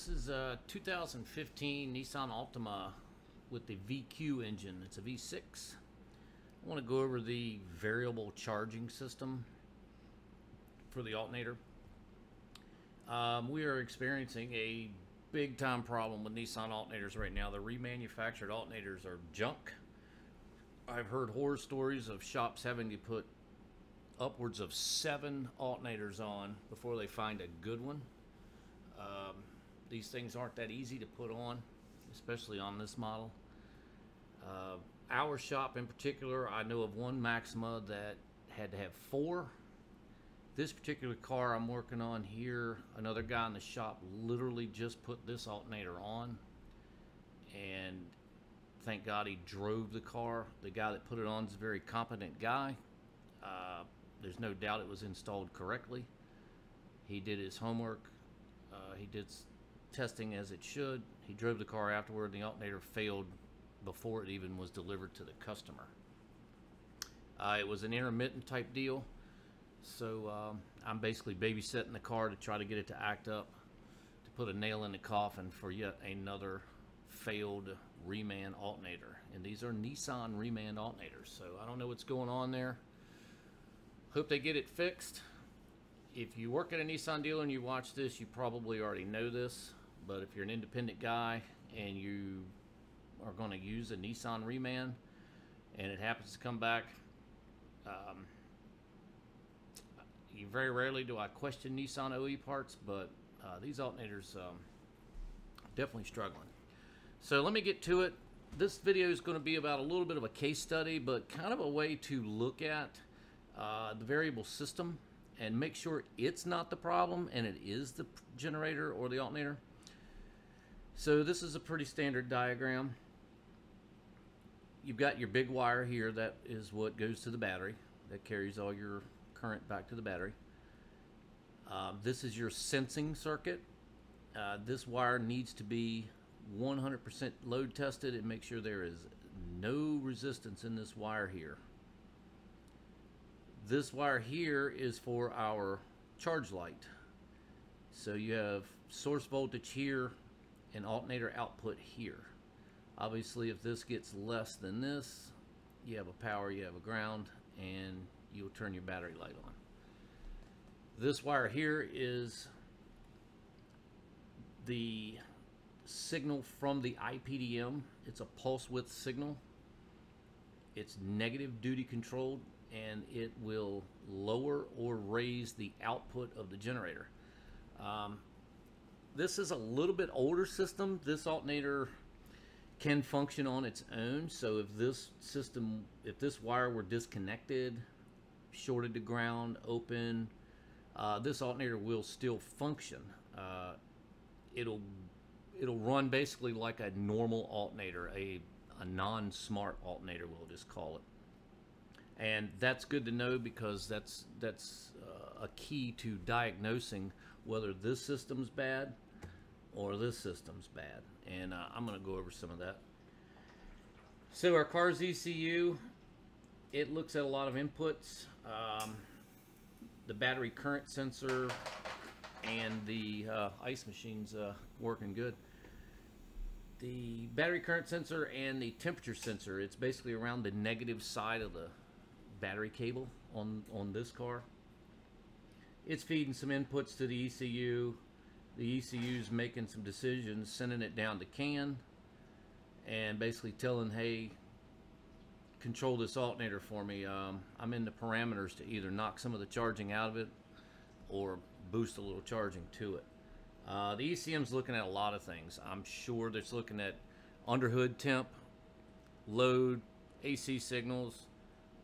This is a 2015 Nissan Altima with the VQ engine. It's a V6. I want to go over the variable charging system for the alternator. Um, we are experiencing a big time problem with Nissan alternators right now. The remanufactured alternators are junk. I've heard horror stories of shops having to put upwards of seven alternators on before they find a good one. Um, these things aren't that easy to put on, especially on this model. Uh, our shop in particular, I know of one Maxima that had to have four. This particular car I'm working on here, another guy in the shop literally just put this alternator on. And thank God he drove the car. The guy that put it on is a very competent guy. Uh, there's no doubt it was installed correctly. He did his homework. Uh, he did testing as it should. He drove the car afterward, the alternator failed before it even was delivered to the customer. Uh, it was an intermittent type deal, so um, I'm basically babysitting the car to try to get it to act up, to put a nail in the coffin for yet another failed reman alternator. And these are Nissan reman alternators, so I don't know what's going on there. Hope they get it fixed. If you work at a Nissan dealer and you watch this, you probably already know this. But if you're an independent guy and you are going to use a Nissan Reman and it happens to come back, um, you very rarely do I question Nissan OE parts, but uh, these alternators um, definitely struggling. So let me get to it. This video is going to be about a little bit of a case study, but kind of a way to look at uh, the variable system and make sure it's not the problem and it is the generator or the alternator. So this is a pretty standard diagram. You've got your big wire here that is what goes to the battery that carries all your current back to the battery. Uh, this is your sensing circuit. Uh, this wire needs to be 100% load tested and make sure there is no resistance in this wire here. This wire here is for our charge light. So you have source voltage here and alternator output here. Obviously, if this gets less than this, you have a power, you have a ground, and you'll turn your battery light on. This wire here is the signal from the IPDM. It's a pulse width signal. It's negative duty controlled and it will lower or raise the output of the generator. Um, this is a little bit older system. This alternator can function on its own. So if this system, if this wire were disconnected, shorted to ground, open, uh, this alternator will still function. Uh, it'll it'll run basically like a normal alternator, a, a non-smart alternator, we'll just call it and that's good to know because that's that's uh, a key to diagnosing whether this system's bad or this system's bad. And uh, I'm gonna go over some of that. So our car's ECU it looks at a lot of inputs. Um, the battery current sensor and the uh, ice machine's uh, working good. The battery current sensor and the temperature sensor it's basically around the negative side of the battery cable on, on this car. It's feeding some inputs to the ECU. The ECU's making some decisions, sending it down to CAN, and basically telling, hey, control this alternator for me. Um, I'm in the parameters to either knock some of the charging out of it or boost a little charging to it. Uh, the ECM's looking at a lot of things. I'm sure it's looking at underhood temp, load, AC signals,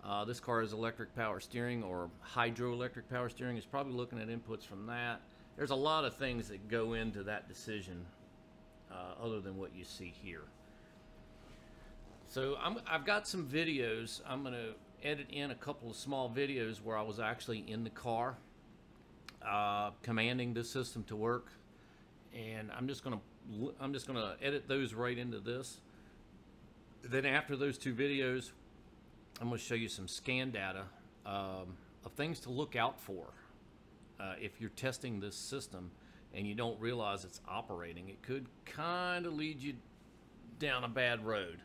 uh, this car is electric power steering or hydroelectric power steering. It's probably looking at inputs from that. There's a lot of things that go into that decision uh, other than what you see here. So i have got some videos. I'm going to edit in a couple of small videos where I was actually in the car uh, commanding this system to work. And I'm just going to I'm just going to edit those right into this. Then after those two videos, I'm going to show you some scan data um, of things to look out for uh, if you're testing this system and you don't realize it's operating, it could kind of lead you down a bad road.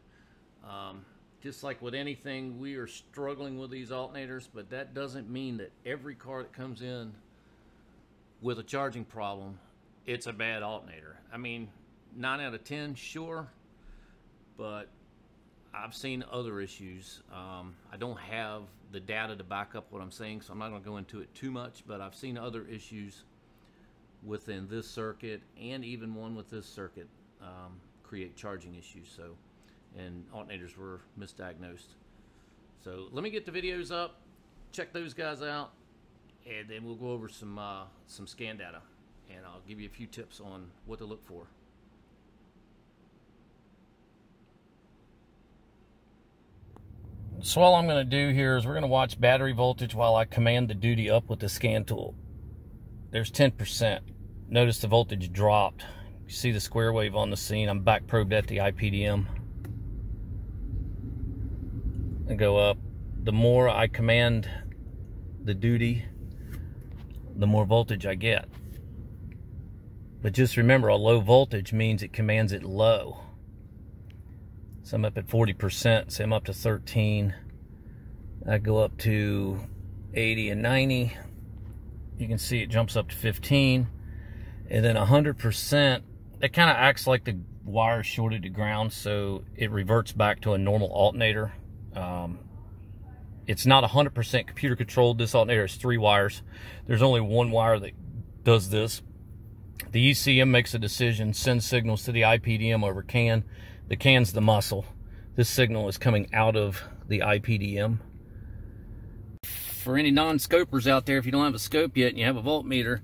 Um, just like with anything, we are struggling with these alternators, but that doesn't mean that every car that comes in with a charging problem, it's a bad alternator. I mean, 9 out of 10, sure, but I've seen other issues. Um, I don't have the data to back up what I'm saying, so I'm not going to go into it too much, but I've seen other issues within this circuit and even one with this circuit um, create charging issues. So, and alternators were misdiagnosed. So let me get the videos up, check those guys out, and then we'll go over some uh, some scan data, and I'll give you a few tips on what to look for. So all I'm going to do here is we're going to watch battery voltage while I command the duty up with the scan tool. There's 10%. Notice the voltage dropped. You see the square wave on the scene. I'm back probed at the IPDM. And go up. The more I command the duty, the more voltage I get. But just remember, a low voltage means it commands it low. So I'm up at 40%, so I'm up to 13. I go up to 80 and 90. You can see it jumps up to 15. And then 100%, it kind of acts like the wire shorted to ground, so it reverts back to a normal alternator. Um, it's not 100% computer controlled. This alternator has three wires. There's only one wire that does this. The ECM makes a decision, sends signals to the IPDM over CAN. The CAN's the muscle. This signal is coming out of the IPDM. For any non-scopers out there, if you don't have a scope yet and you have a voltmeter,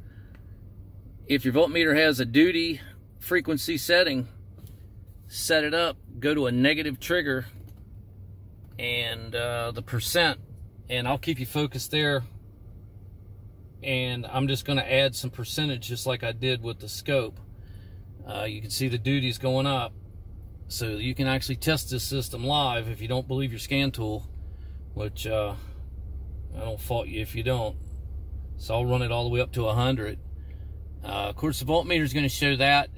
if your voltmeter has a duty frequency setting, set it up, go to a negative trigger, and uh, the percent, and I'll keep you focused there. And I'm just going to add some percentage just like I did with the scope. Uh, you can see the duties going up. So you can actually test this system live if you don't believe your scan tool, which uh, I don't fault you if you don't. So I'll run it all the way up to 100. Uh, of course, the voltmeter is going to show that.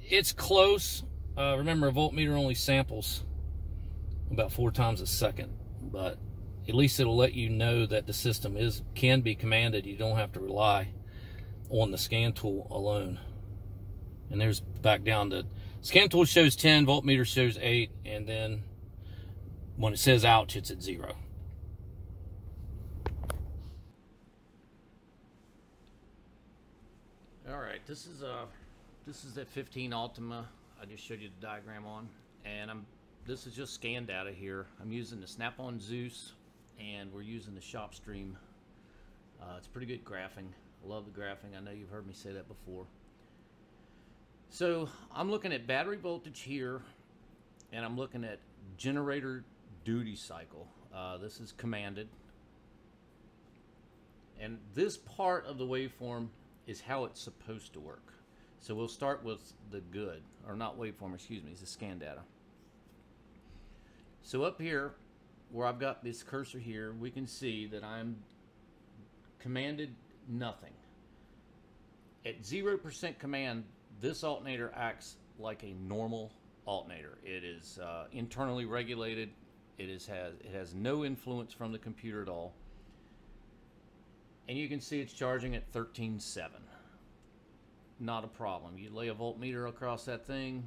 It's close. Uh, remember, a voltmeter only samples about four times a second, but at least it'll let you know that the system is can be commanded. You don't have to rely on the scan tool alone. And there's back down to Scan tool shows 10, voltmeter shows 8, and then when it says ouch, it's at 0. All right, this is a uh, this is that 15 Altima I just showed you the diagram on, and I'm this is just scan data here. I'm using the Snap-on Zeus, and we're using the ShopStream. Uh, it's pretty good graphing. I love the graphing. I know you've heard me say that before. So I'm looking at battery voltage here, and I'm looking at generator duty cycle. Uh, this is commanded. And this part of the waveform is how it's supposed to work. So we'll start with the good, or not waveform, excuse me, it's the scan data. So up here, where I've got this cursor here, we can see that I'm commanded nothing. At 0% command, this alternator acts like a normal alternator. It is uh, internally regulated. It is has it has no influence from the computer at all. And you can see it's charging at 13.7. Not a problem. You lay a voltmeter across that thing,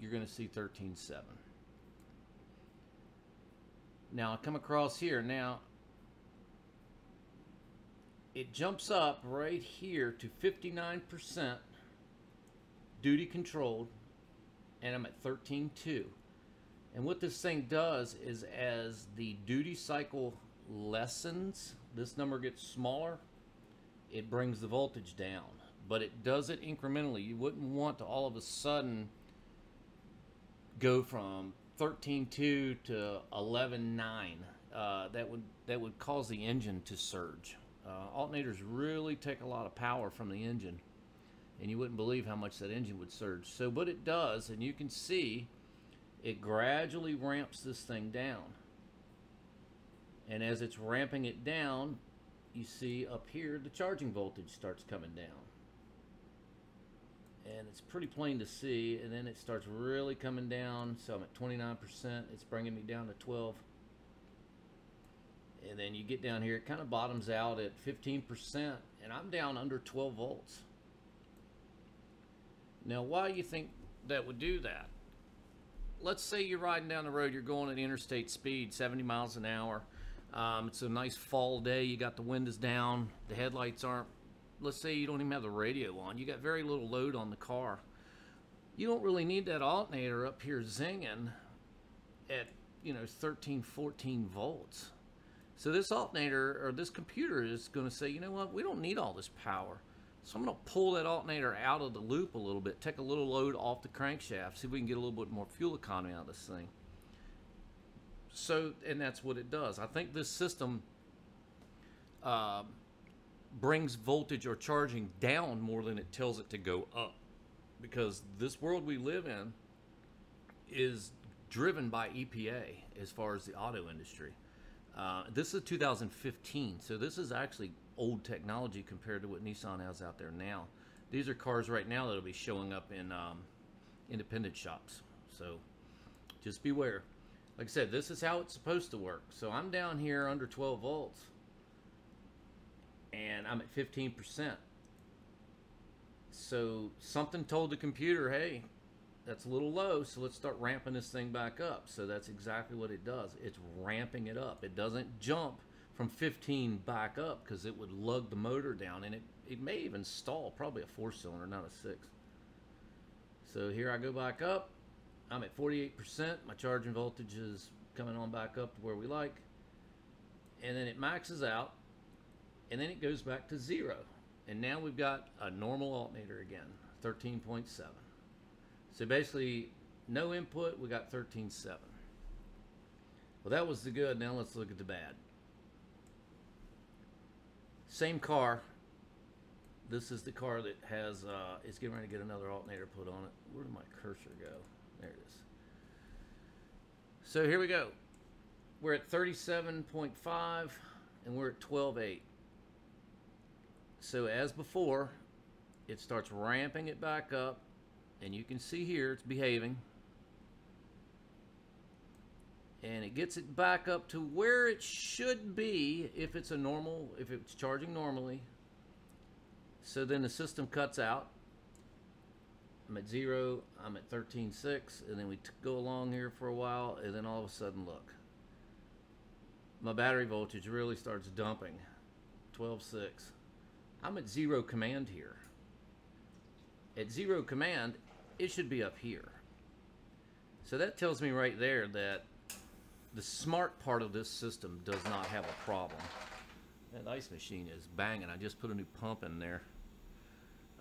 you're going to see 13.7. Now I come across here. Now it jumps up right here to 59% duty controlled, and I'm at 13.2. And what this thing does is as the duty cycle lessens, this number gets smaller, it brings the voltage down. But it does it incrementally. You wouldn't want to all of a sudden go from 13.2 to 11.9. Uh, that would that would cause the engine to surge. Uh, alternators really take a lot of power from the engine and you wouldn't believe how much that engine would surge. So what it does, and you can see, it gradually ramps this thing down. And as it's ramping it down, you see up here the charging voltage starts coming down. and it's pretty plain to see and then it starts really coming down so I'm at 29% it's bringing me down to 12 and then you get down here it kind of bottoms out at 15% and I'm down under 12 volts now why do you think that would do that let's say you're riding down the road you're going at interstate speed 70 miles an hour um, it's a nice fall day you got the windows down the headlights aren't let's say you don't even have the radio on, you got very little load on the car. You don't really need that alternator up here zinging at, you know, 13, 14 volts. So this alternator or this computer is going to say, you know what, we don't need all this power. So I'm going to pull that alternator out of the loop a little bit, take a little load off the crankshaft, see if we can get a little bit more fuel economy out of this thing. So, and that's what it does. I think this system uh, brings voltage or charging down more than it tells it to go up. Because this world we live in is driven by EPA as far as the auto industry. Uh, this is 2015, so this is actually old technology compared to what Nissan has out there now. These are cars right now that'll be showing up in um, independent shops. So just beware. Like I said, this is how it's supposed to work. So I'm down here under 12 volts and I'm at 15%. So something told the computer, hey, that's a little low, so let's start ramping this thing back up. So that's exactly what it does. It's ramping it up. It doesn't jump from 15 back up because it would lug the motor down and it, it may even stall, probably a four cylinder, not a six. So here I go back up. I'm at 48%. My charging voltage is coming on back up to where we like. And then it maxes out and then it goes back to zero. And now we've got a normal alternator again, 13.7. So basically, no input, we got 13.7. Well, that was the good. Now let's look at the bad. Same car. This is the car that has, uh, is getting ready to get another alternator put on it. Where did my cursor go? There it is. So here we go. We're at 37.5 and we're at 12.8. So as before, it starts ramping it back up and you can see here it's behaving and it gets it back up to where it should be if it's a normal if it's charging normally. So then the system cuts out. I'm at zero I'm at 13.6 and then we go along here for a while and then all of a sudden look. My battery voltage really starts dumping. 12.6 I'm at zero command here. At zero command, it should be up here. So that tells me right there that the smart part of this system does not have a problem. That ice machine is banging. I just put a new pump in there.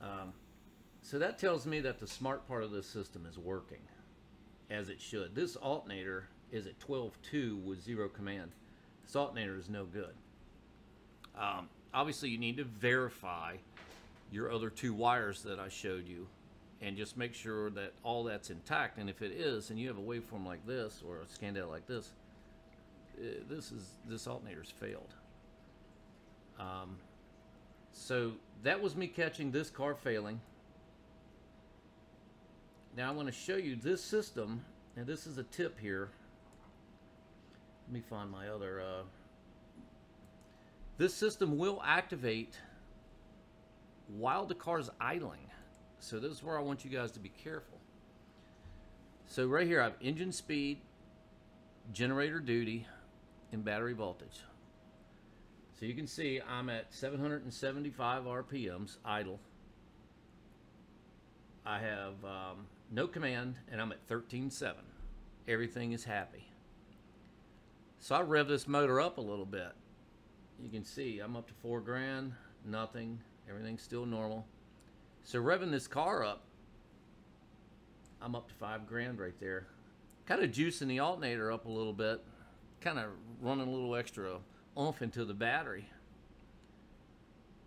Um, so that tells me that the smart part of this system is working as it should. This alternator is at 12.2 with zero command. This alternator is no good. Um, obviously you need to verify your other two wires that I showed you and just make sure that all that's intact and if it is and you have a waveform like this or a scan data like this uh, this is this alternator's failed. Um, so that was me catching this car failing. Now I want to show you this system and this is a tip here. Let me find my other uh, this system will activate while the car is idling. So this is where I want you guys to be careful. So right here I have engine speed, generator duty, and battery voltage. So you can see I'm at 775 RPMs idle. I have um, no command and I'm at 13.7. Everything is happy. So I rev this motor up a little bit you can see I'm up to four grand, nothing, everything's still normal. So revving this car up, I'm up to five grand right there. Kind of juicing the alternator up a little bit, kind of running a little extra oomph into the battery.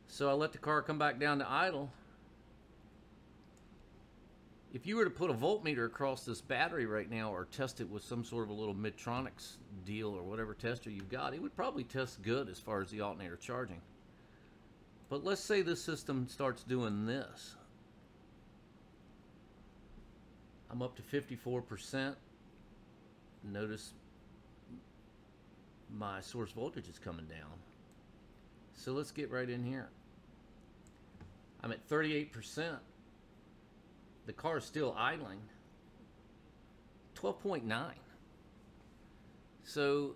So I let the car come back down to idle if you were to put a voltmeter across this battery right now or test it with some sort of a little Midtronics deal or whatever tester you've got, it would probably test good as far as the alternator charging. But let's say this system starts doing this. I'm up to 54%. Notice my source voltage is coming down. So let's get right in here. I'm at 38%. The car is still idling. 12.9. So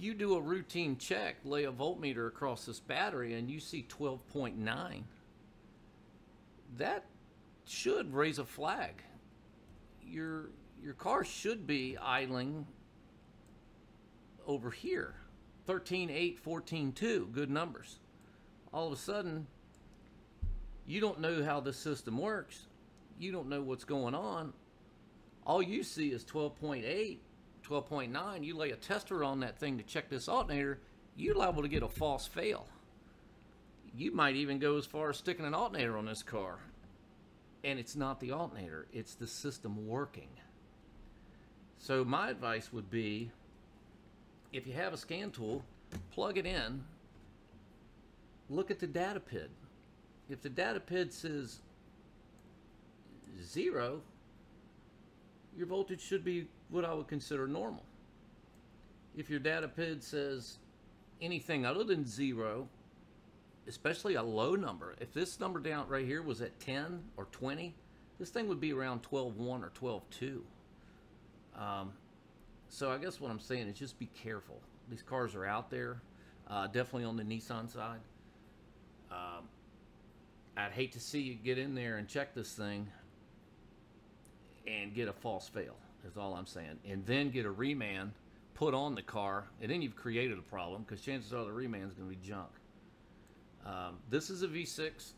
you do a routine check, lay a voltmeter across this battery, and you see 12.9. That should raise a flag. Your your car should be idling over here. 13.8, 14.2, good numbers. All of a sudden, you don't know how this system works. You don't know what's going on. All you see is 12.8, 12.9. You lay a tester on that thing to check this alternator, you're liable to get a false fail. You might even go as far as sticking an alternator on this car. And it's not the alternator, it's the system working. So my advice would be, if you have a scan tool, plug it in, look at the data PID. If the data PID says zero, your voltage should be what I would consider normal. If your data PID says anything other than zero, especially a low number, if this number down right here was at 10 or 20, this thing would be around 12.1 or 12.2. Um, so I guess what I'm saying is just be careful. These cars are out there, uh, definitely on the Nissan side. Um, I'd hate to see you get in there and check this thing and get a false fail. Is all I'm saying, and then get a reman put on the car, and then you've created a problem because chances are the reman is going to be junk. Um, this is a V6.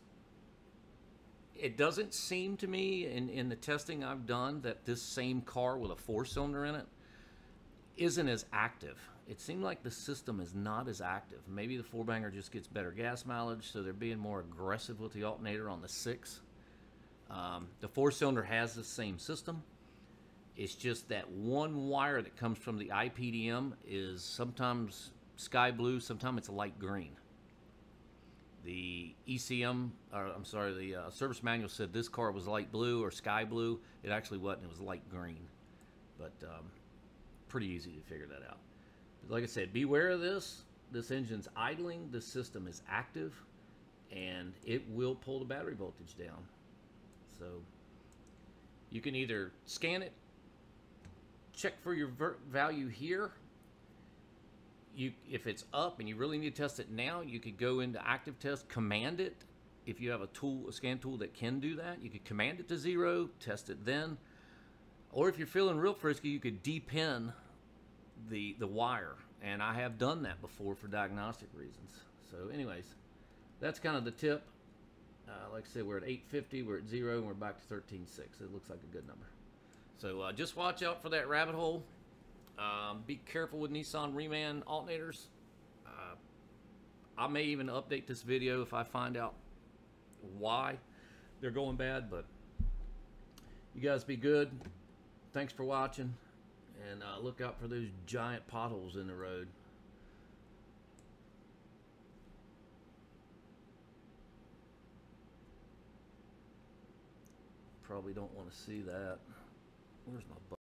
It doesn't seem to me in, in the testing I've done that this same car with a four cylinder in it isn't as active. It seemed like the system is not as active. Maybe the four banger just gets better gas mileage, so they're being more aggressive with the alternator on the six. Um, the four cylinder has the same system. It's just that one wire that comes from the IPDM is sometimes sky blue, sometimes it's light green. The ECM, or I'm sorry, the uh, service manual said this car was light blue or sky blue. It actually wasn't, it was light green. But um, pretty easy to figure that out. But like I said, beware of this. This engine's idling, this system is active, and it will pull the battery voltage down. So you can either scan it, check for your value here. You, if it's up and you really need to test it now, you could go into active test, command it. If you have a tool, a scan tool that can do that, you could command it to zero, test it then. Or if you're feeling real frisky, you could depin the the wire, and I have done that before for diagnostic reasons. So, anyways, that's kind of the tip. Uh, like I said, we're at 850, we're at zero, and we're back to 13.6. It looks like a good number. So uh, just watch out for that rabbit hole. Um, be careful with Nissan Reman alternators. Uh, I may even update this video if I find out why they're going bad, but you guys be good. Thanks for watching, and uh, look out for those giant potholes in the road. Probably don't want to see that. Where's my